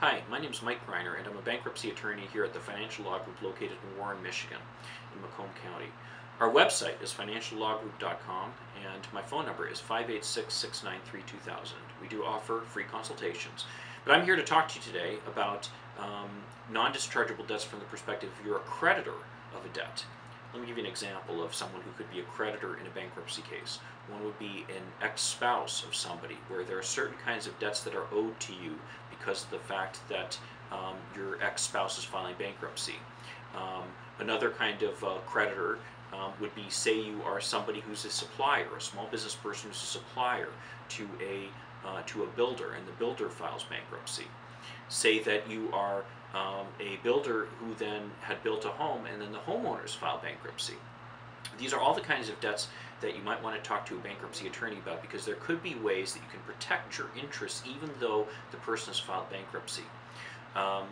Hi, my name is Mike Greiner, and I'm a bankruptcy attorney here at the Financial Law Group located in Warren, Michigan, in Macomb County. Our website is financiallawgroup.com, and my phone number is 586 693 2000. We do offer free consultations. But I'm here to talk to you today about um, non dischargeable debts from the perspective if you're a creditor of a debt. Let me give you an example of someone who could be a creditor in a bankruptcy case. One would be an ex spouse of somebody, where there are certain kinds of debts that are owed to you because of the fact that um, your ex spouse is filing bankruptcy. Um, another kind of uh, creditor um, would be say you are somebody who's a supplier, a small business person who's a supplier to a, uh, to a builder, and the builder files bankruptcy. Say that you are um, a builder who then had built a home and then the homeowners file bankruptcy. These are all the kinds of debts that you might want to talk to a bankruptcy attorney about because there could be ways that you can protect your interests even though the person has filed bankruptcy. Um,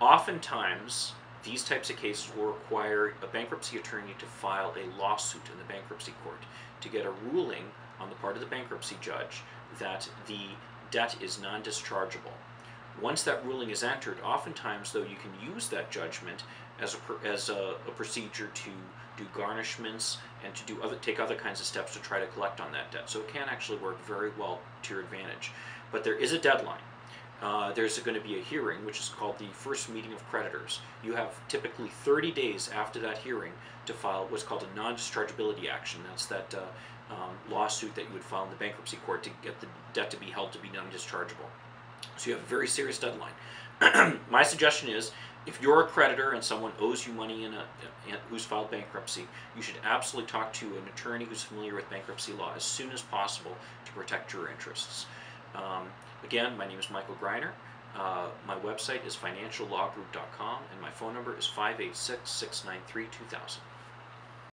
oftentimes, these types of cases will require a bankruptcy attorney to file a lawsuit in the bankruptcy court to get a ruling on the part of the bankruptcy judge that the debt is non dischargeable. Once that ruling is entered, oftentimes, though, you can use that judgment as a, as a, a procedure to do garnishments and to do other, take other kinds of steps to try to collect on that debt. So it can actually work very well to your advantage. But there is a deadline. Uh, there's going to be a hearing, which is called the first meeting of creditors. You have typically 30 days after that hearing to file what's called a non-dischargeability action. That's that uh, um, lawsuit that you would file in the bankruptcy court to get the debt to be held to be non-dischargeable. So you have a very serious deadline. My suggestion is if you're a creditor and someone owes you money in a, in, who's filed bankruptcy, you should absolutely talk to an attorney who's familiar with bankruptcy law as soon as possible to protect your interests. Um, again, my name is Michael Greiner. Uh, my website is financiallawgroup.com and my phone number is 586 693 2000.